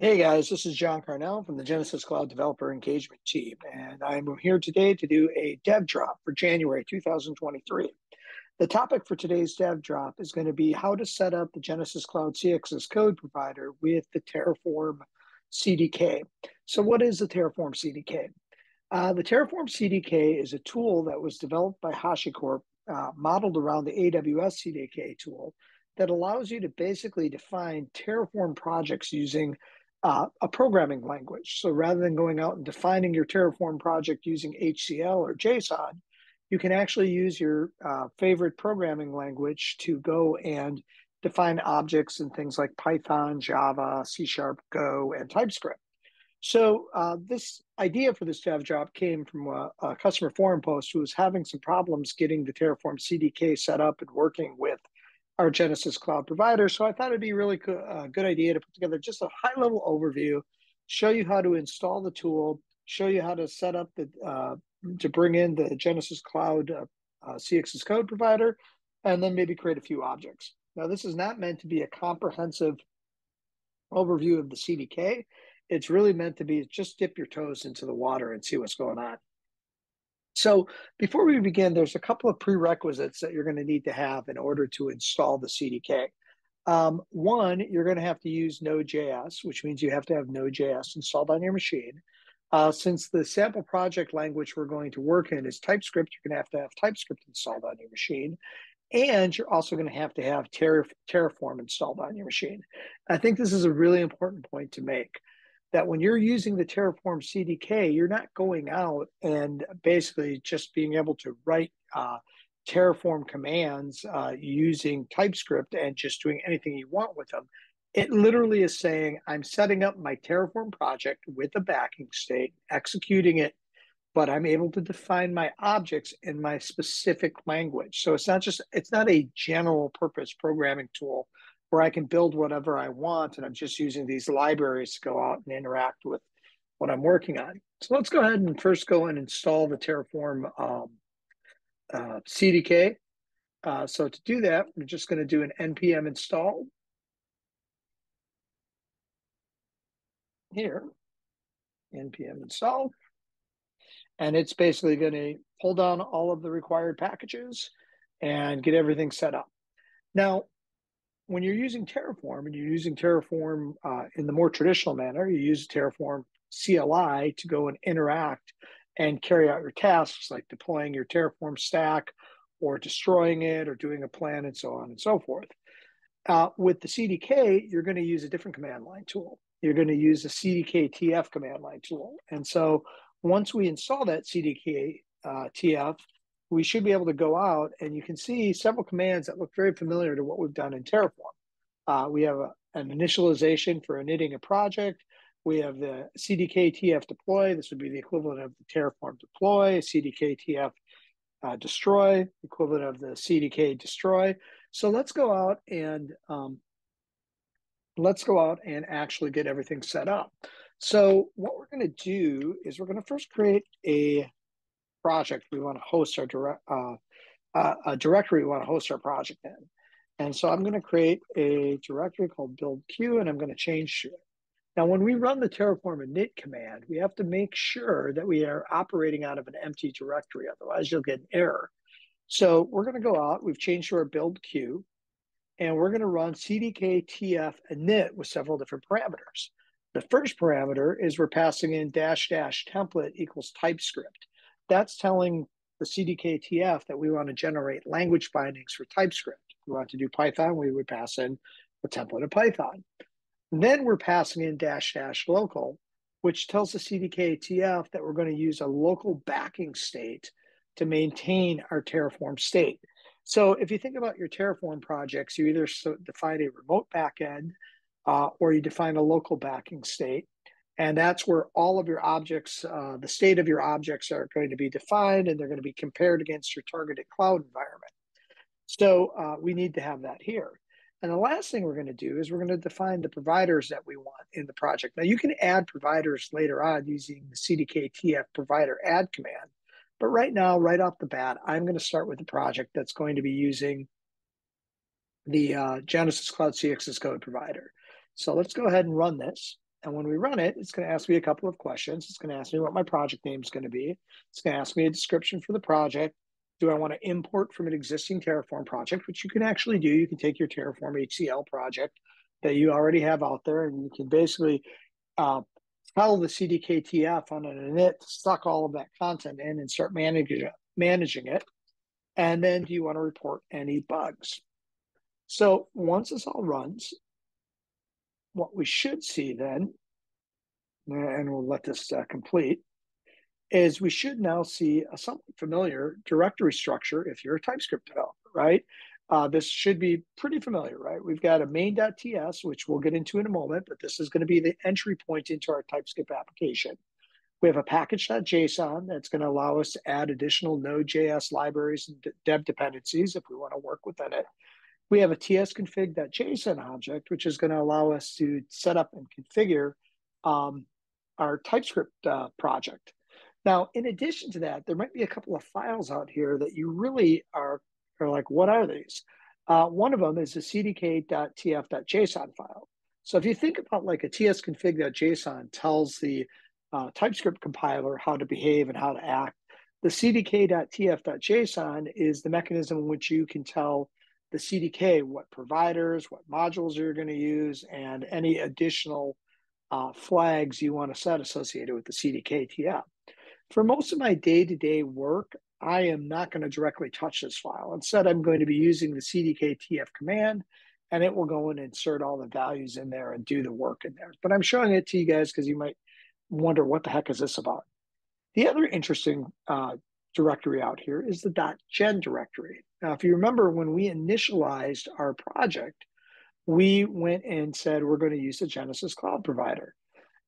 Hey guys, this is John Carnell from the Genesys Cloud Developer Engagement Team, and I'm here today to do a dev drop for January 2023. The topic for today's dev drop is going to be how to set up the Genesys Cloud CX as code provider with the Terraform CDK. So, what is the Terraform CDK? Uh, the Terraform CDK is a tool that was developed by HashiCorp, uh, modeled around the AWS CDK tool, that allows you to basically define Terraform projects using uh, a programming language. So rather than going out and defining your Terraform project using HCL or JSON, you can actually use your uh, favorite programming language to go and define objects and things like Python, Java, C Sharp, Go, and TypeScript. So uh, this idea for this dev drop came from a, a, customer forum post who was having some problems getting the Terraform CDK set up and working with our Genesys cloud provider. So I thought it'd be really co- a uh, good idea to put together just a high level overview, show you how to install the tool, show you how to set up the uh, to bring in the Genesys cloud uh, uh, CX's code provider, and then maybe create a few objects. Now this is not meant to be a comprehensive overview of the CDK. It's really meant to be just dip your toes into the water and see what's going on. So before we begin, there's a couple of prerequisites that you're going to need to have in order to install the CDK. Um, one, you're going to have to use Node.js, which means you have to have Node.js installed on your machine. Uh, since the sample project language we're going to work in is TypeScript, you're going to have to have TypeScript installed on your machine. And you're also going to have to have Terraform installed on your machine. I think this is a really important point to make that when you're using the Terraform CDK, you're not going out and basically just being able to write uh, Terraform commands uh, using TypeScript and just doing anything you want with them. It literally is saying, I'm setting up my Terraform project with a backing state, executing it, but I'm able to define my objects in my specific language. So it's not just, it's not a general purpose programming tool where I can build whatever I want, and I'm just using these libraries to go out and interact with what I'm working on. So let's go ahead and first go and install the Terraform um, uh, CDK. Uh, so to do that, we're just going to do an npm install here, npm install, and it's basically going to pull down all of the required packages and get everything set up. Now, when you're using Terraform and you're using Terraform uh, in the more traditional manner, you use Terraform CLI to go and interact and carry out your tasks like deploying your Terraform stack or destroying it or doing a plan and so on and so forth. Uh, with the CDK, you're going to use a different command line tool. You're going to use a CDK TF command line tool. And so once we install that CDK uh, TF, we should be able to go out and you can see several commands that look very familiar to what we've done in Terraform. Uh, we have a, an initialization for initting a project. We have the CDK TF deploy. This would be the equivalent of the Terraform deploy, CDK TF uh, destroy, equivalent of the CDK destroy. So let's go out and um, let's go out and actually get everything set up. So what we're going to do is we're going to first create a project we want to host our direct uh, uh, a directory we want to host our project in. And so I'm going to create a directory called build queue and I'm going to change to it. Now, when we run the Terraform init command, we have to make sure that we are operating out of an empty directory. Otherwise, you'll get an error. So we're going to go out. We've changed to our build queue. And we're going to run cdk tf init with several different parameters. The first parameter is we're passing in dash dash template equals TypeScript that's telling the CDKTF that we want to generate language bindings for TypeScript. If we want to do Python, we would pass in a template of Python. And then we're passing in dash dash local, which tells the CDKTF that we're going to use a local backing state to maintain our Terraform state. So if you think about your Terraform projects, you either define a remote backend uh, or you define a local backing state. And that's where all of your objects, uh, the state of your objects are going to be defined and they're going to be compared against your targeted cloud environment. So uh, we need to have that here. And the last thing we're going to do is we're going to define the providers that we want in the project. Now you can add providers later on using the CDK TF provider add command. But right now, right off the bat, I'm going to start with a project that's going to be using the uh, Genesys Cloud CX as code provider. So let's go ahead and run this. And when we run it, it's going to ask me a couple of questions. It's going to ask me what my project name is going to be. It's going to ask me a description for the project. Do I want to import from an existing Terraform project, which you can actually do? You can take your Terraform HCL project that you already have out there, and you can basically uh, tell the CDKTF on an init to suck all of that content in and start managing managing it. And then do you want to report any bugs? So once this all runs, what we should see then, and we'll let this uh, complete, is we should now see a somewhat familiar directory structure if you're a TypeScript developer, right? Uh, this should be pretty familiar, right? We've got a main.ts, which we'll get into in a moment, but this is going to be the entry point into our TypeScript application. We have a package.json that's going to allow us to add additional Node.js libraries and dev dependencies if we want to work within it. We have a tsconfig.json object, which is going to allow us to set up and configure um, our TypeScript uh, project. Now, in addition to that, there might be a couple of files out here that you really are, are like, what are these? Uh, one of them is a cdk.tf.json file. So if you think about like a tsconfig.json tells the uh, TypeScript compiler how to behave and how to act, the cdk.tf.json is the mechanism in which you can tell the CDK what providers, what modules you're going to use, and any additional uh, flags you want to set associated with the CDK TF. For most of my day-to-day work, I am not going to directly touch this file. Instead, I'm going to be using the CDK TF command, and it will go and insert all the values in there and do the work in there. But I'm showing it to you guys because you might wonder what the heck is this about. The other interesting uh, directory out here is the .gen directory. Now, if you remember when we initialized our project, we went and said we're going to use the Genesys cloud provider.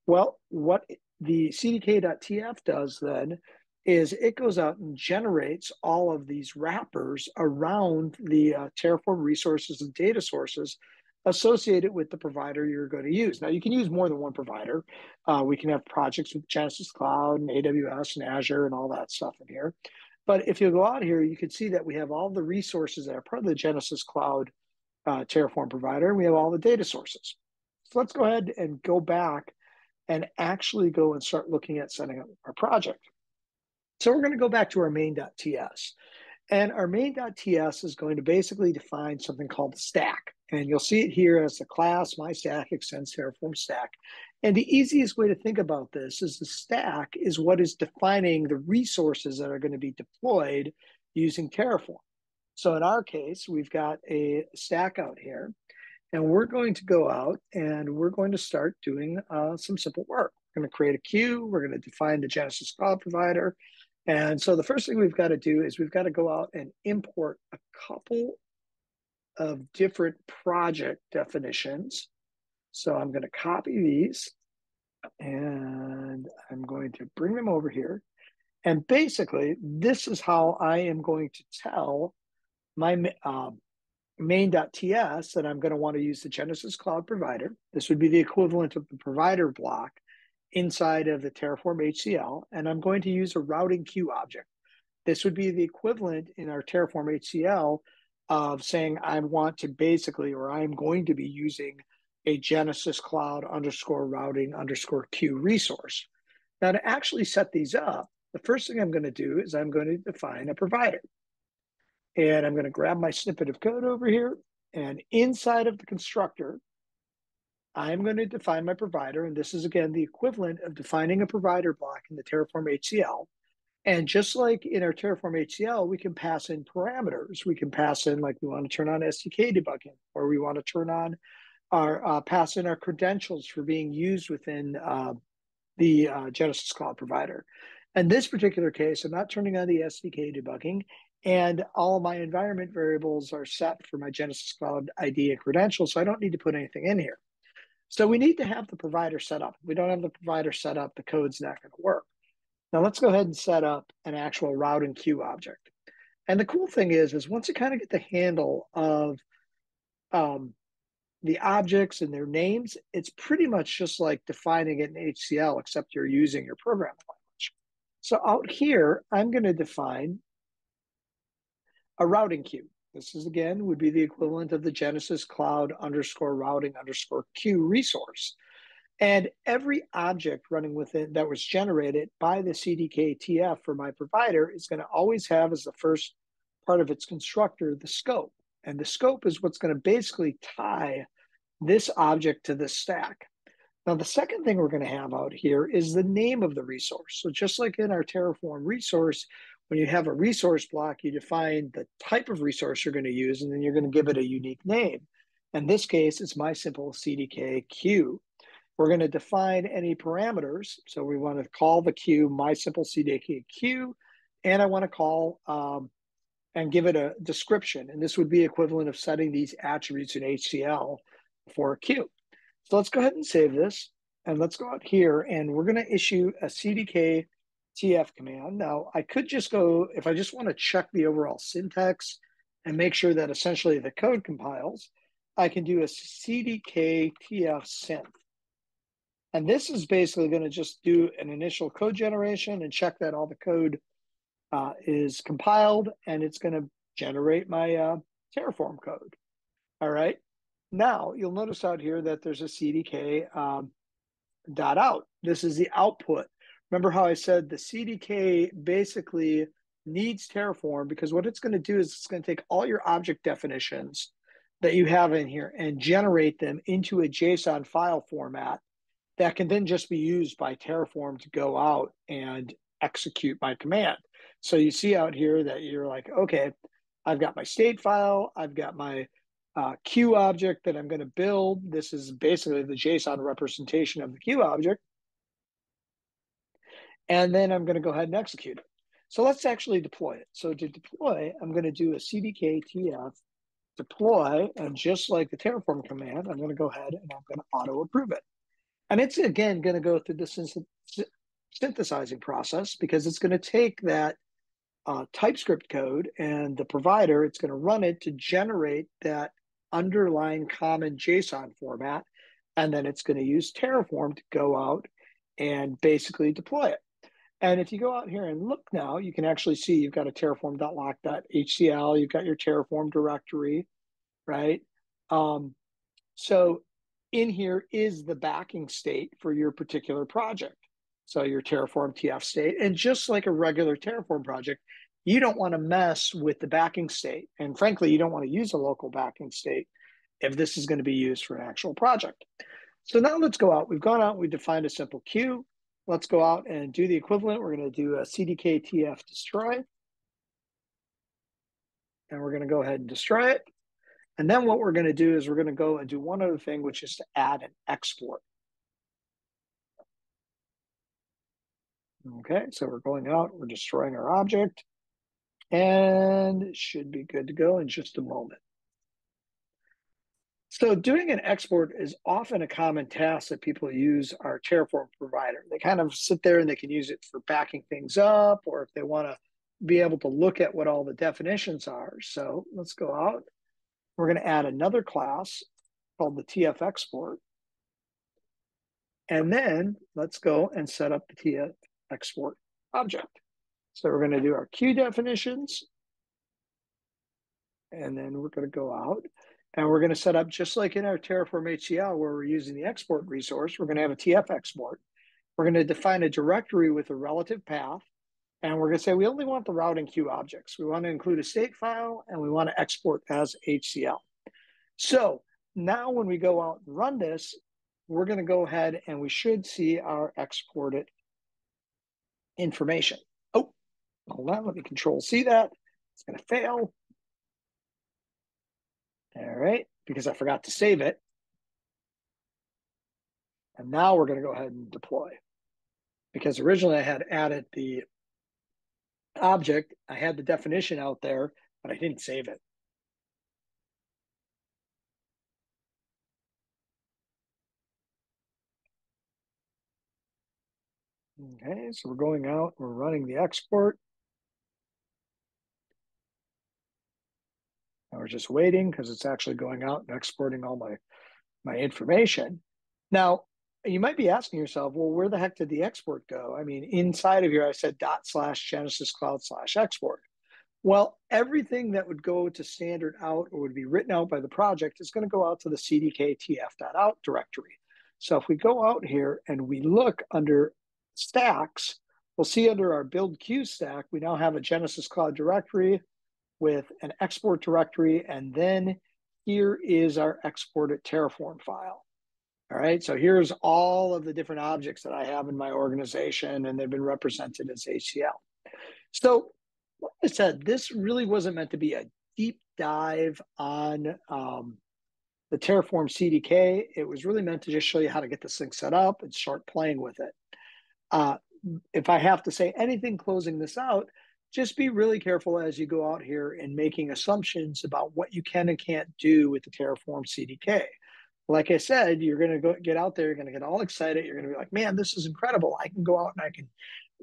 Well, what the CDK.tf does then is it goes out and generates all of these wrappers around the uh, Terraform resources and data sources associated with the provider you're going to use. Now, you can use more than one provider. Uh, we can have projects with Genesys Cloud and AWS and Azure and all that stuff in here. But if you go out here, you can see that we have all the resources that are part of the Genesys Cloud uh, Terraform provider, and we have all the data sources. So let's go ahead and go back and actually go and start looking at setting up our project. So we're going to go back to our main.ts. And our main.ts is going to basically define something called stack. And you'll see it here as the class my stack extends Terraform stack. And the easiest way to think about this is the stack is what is defining the resources that are going to be deployed using Terraform. So in our case, we've got a stack out here. And we're going to go out and we're going to start doing uh, some simple work. We're going to create a queue. We're going to define the Genesys Cloud provider. And so the first thing we've got to do is we've got to go out and import a couple of different project definitions. So I'm going to copy these and I'm going to bring them over here. And basically, this is how I am going to tell my uh, main.ts that I'm going to want to use the Genesys Cloud provider. This would be the equivalent of the provider block inside of the Terraform HCL. And I'm going to use a routing queue object. This would be the equivalent in our Terraform HCL of saying I want to basically, or I'm going to be using a Genesys Cloud underscore routing underscore queue resource. Now, to actually set these up, the first thing I'm going to do is I'm going to define a provider. And I'm going to grab my snippet of code over here. And inside of the constructor, I'm going to define my provider. And this is, again, the equivalent of defining a provider block in the Terraform HCL. And just like in our Terraform HCL, we can pass in parameters. We can pass in, like, we want to turn on SDK debugging, or we want to turn on our, uh, pass in our credentials for being used within uh, the uh, Genesys Cloud provider. In this particular case, I'm not turning on the SDK debugging, and all my environment variables are set for my Genesys Cloud ID and credentials, so I don't need to put anything in here. So we need to have the provider set up. If we don't have the provider set up, the code's not going to work. Now let's go ahead and set up an actual route and queue object. And the cool thing is, is once you kind of get the handle of um, the objects and their names, it's pretty much just like defining it in HCL, except you're using your programming language. So out here, I'm going to define a routing queue. This is again would be the equivalent of the Genesys Cloud underscore routing underscore queue resource. And every object running within that was generated by the CDK TF for my provider is going to always have as the first part of its constructor the scope. And the scope is what's going to basically tie this object to the stack. Now, the second thing we're going to have out here is the name of the resource. So just like in our Terraform resource, when you have a resource block, you define the type of resource you're going to use, and then you're going to give it a unique name. In this case, it's my simple CDK queue. We're going to define any parameters. So we want to call the queue my simple CDK queue, and I want to call um, and give it a description. And this would be equivalent of setting these attributes in HCL for a queue. So let's go ahead and save this. And let's go out here and we're going to issue a CDK TF command. Now, I could just go, if I just want to check the overall syntax and make sure that essentially the code compiles, I can do a CDK TF synth. And this is basically going to just do an initial code generation and check that all the code uh, is compiled and it's going to generate my uh, Terraform code. All right. Now you'll notice out here that there's a CDK um, dot out. This is the output. Remember how I said the CDK basically needs Terraform because what it's going to do is it's going to take all your object definitions that you have in here and generate them into a JSON file format that can then just be used by Terraform to go out and execute my command. So you see out here that you're like, okay, I've got my state file, I've got my uh, queue object that I'm going to build. This is basically the JSON representation of the queue object. And then I'm going to go ahead and execute it. So let's actually deploy it. So to deploy, I'm going to do a CDK TF deploy, and just like the Terraform command, I'm going to go ahead and I'm going to auto approve it. And it's again going to go through the synthesizing process because it's going to take that uh, TypeScript code and the provider, it's going to run it to generate that underlying common JSON format. And then it's going to use Terraform to go out and basically deploy it. And if you go out here and look now, you can actually see you've got a terraform.lock.hcl, you've got your Terraform directory, right? Um, so in here is the backing state for your particular project. So your Terraform TF state. And just like a regular Terraform project, you don't want to mess with the backing state. And frankly, you don't want to use a local backing state if this is going to be used for an actual project. So now let's go out. We've gone out, we defined a simple queue. Let's go out and do the equivalent. We're going to do a CDK TF destroy. And we're going to go ahead and destroy it. And then what we're going to do is we're going to go and do one other thing, which is to add an export. Okay, so we're going out, we're destroying our object, and it should be good to go in just a moment. So doing an export is often a common task that people use our Terraform provider. They kind of sit there and they can use it for backing things up, or if they want to be able to look at what all the definitions are. So let's go out. We're going to add another class called the TF export. And then let's go and set up the TF export object. So we're going to do our queue definitions. And then we're going to go out and we're going to set up just like in our Terraform HCL where we're using the export resource, we're going to have a TF export. We're going to define a directory with a relative path. And we're going to say we only want the routing queue objects. We want to include a state file and we want to export as HCL. So now when we go out and run this, we're going to go ahead and we should see our exported information. Oh, hold on, let me control C that. It's going to fail. All right, because I forgot to save it. And now we're going to go ahead and deploy. Because originally I had added the object, I had the definition out there, but I didn't save it. Okay, so we're going out, we're running the export. We're just waiting because it's actually going out and exporting all my, my information. Now, you might be asking yourself, well, where the heck did the export go? I mean, inside of here, I said dot slash Genesys Cloud slash export. Well, everything that would go to standard out or would be written out by the project is going to go out to the CDK TF.out directory. So if we go out here and we look under stacks, we'll see under our build queue stack, we now have a Genesys Cloud directory with an export directory, and then here is our exported Terraform file. All right, so here's all of the different objects that I have in my organization, and they've been represented as HCL. So, like I said, this really wasn't meant to be a deep dive on um, the Terraform CDK. It was really meant to just show you how to get this thing set up and start playing with it. Uh, if I have to say anything closing this out, just be really careful as you go out here and making assumptions about what you can and can't do with the Terraform CDK like I said, you're going to go get out there, you're going to get all excited. You're going to be like, man, this is incredible. I can go out and I can,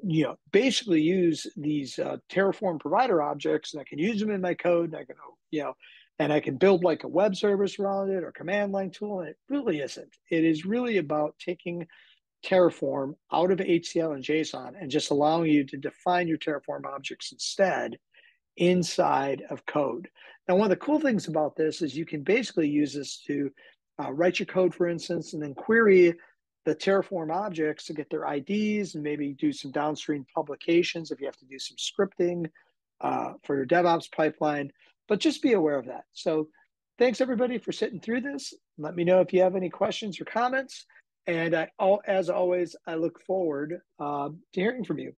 you know, basically use these uh, Terraform provider objects and I can use them in my code and I can, you know, and I can build like a web service around it or command line tool. And it really isn't. It is really about taking Terraform out of HCL and JSON and just allowing you to define your Terraform objects instead inside of code. Now, one of the cool things about this is you can basically use this to uh, write your code, for instance, and then query the Terraform objects to get their IDs and maybe do some downstream publications if you have to do some scripting uh, for your DevOps pipeline. But just be aware of that. So thanks everybody for sitting through this. Let me know if you have any questions or comments. And I, as always, I look forward uh, to hearing from you.